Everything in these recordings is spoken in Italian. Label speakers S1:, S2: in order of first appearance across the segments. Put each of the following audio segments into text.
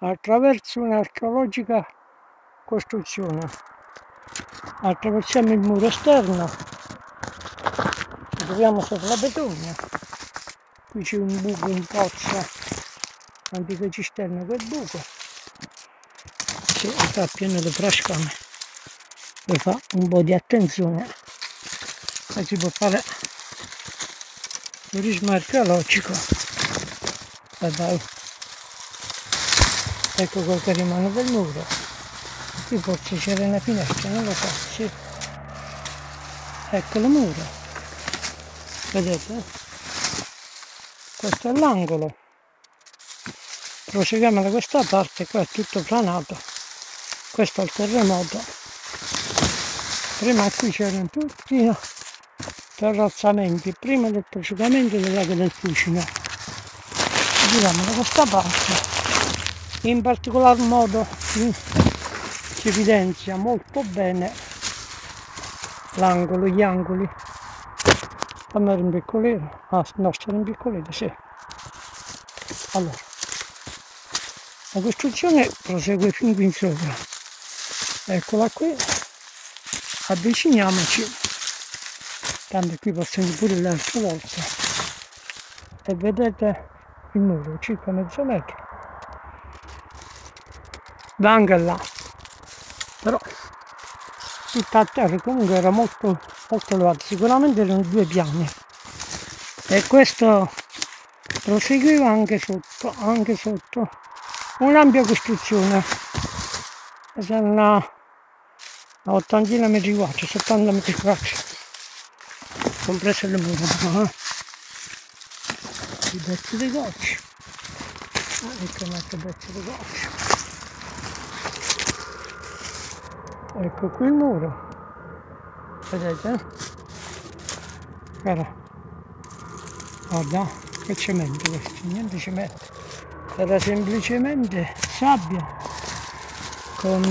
S1: attraverso un'archeologica costruzione. Attraversiamo il muro esterno. Troviamo sopra la betogna qui c'è un buco un pozzo antica cisterna quel buco. Si sta pieno di frascame e fa un po' di attenzione. E si può fare turismo archeologico. E dai ecco quel che rimane del muro. Qui forse c'era una finestra non lo so sì. ecco il muro. Vedete? Questo è l'angolo. Proseguiamo da questa parte qua è tutto planato. Questo è il terremoto. Prima qui c'erano tutti terrazzamenti. Prima del prosciugamento del lago del Fucino giriamo da questa parte in particolar modo si evidenzia molto bene l'angolo, gli angoli. Fammi rimpiccolire ah no sto rimpiccolire sì. Allora la costruzione prosegue fin qui in sopra. Eccola qui. Avviciniamoci. Tanto qui possiamo pure l'altra volta e vedete il muro circa mezzo metro va anche là. Però tutta a terra comunque era molto molto elevato sicuramente erano due piani. E questo proseguiva anche sotto anche sotto. Un'ampia costruzione. Sarà una ottantina metri quadri 70 metri quadri. Compreso le mura eh? i pezzi di goccia ecco un altro pezzo di goccia ecco qui il muro. Vedete? Era guarda che cemento questo? Niente cemento. Era semplicemente sabbia con,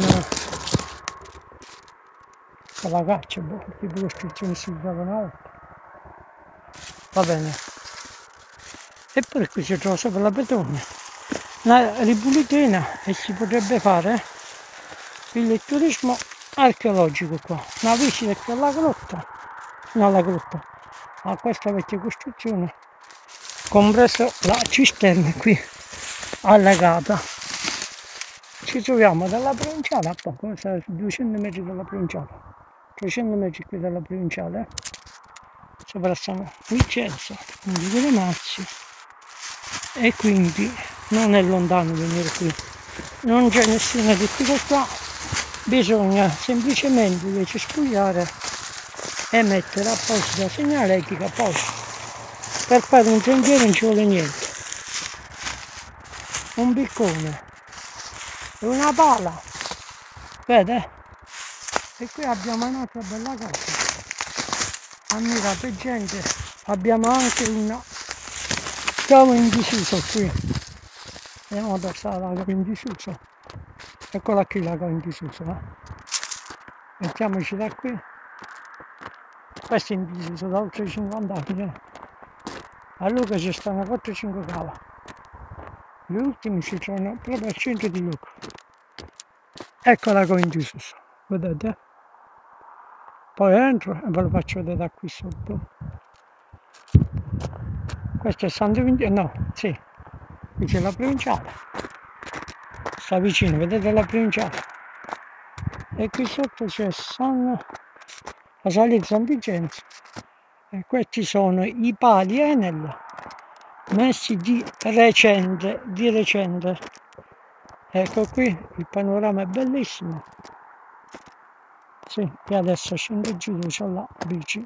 S1: con la caccia boh, tipo costruzione si usava una volta. Va bene. E poi qui si trova sopra la betogna una ripulitina e si potrebbe fare il turismo archeologico qua. Una visita qui alla grotta. Non alla grotta. A questa vecchia costruzione compreso la cisterna qui allegata. Ci troviamo dalla provinciale a poco 200 metri dalla provinciale. 300 metri qui dalla provinciale soprassiamo Vicenza quindi delle Mazzi e quindi non è lontano venire qui. Non c'è nessuna difficoltà bisogna semplicemente invece spugliare e mettere a posto la segnaletica a posto. Per fare un sentiero non ci vuole niente. Un piccone e una pala. Vede? E qui abbiamo un'altra bella cosa. Ammirate gente abbiamo anche una cavo in disuso qui. Andiamo ad alzare la cavo in disuso eccola qui la in disuso eh? mettiamoci da qui. Questo è in disuso da oltre 50 anni. Eh? a Luca ci stanno 4-5 cava. Gli ultimi si trovano proprio al centro di Luca. Eccola con in disuso vedete? Poi entro e ve lo faccio vedere da qui sotto. Questo è Santo Vincenzo no sì qui c'è la provinciale sta vicino vedete la provinciale e qui sotto c'è San la salita San Vincenzo. E questi sono i pali Enel messi di recente di recente. Ecco qui il panorama è bellissimo. Sì e adesso scendo giù c'è la bici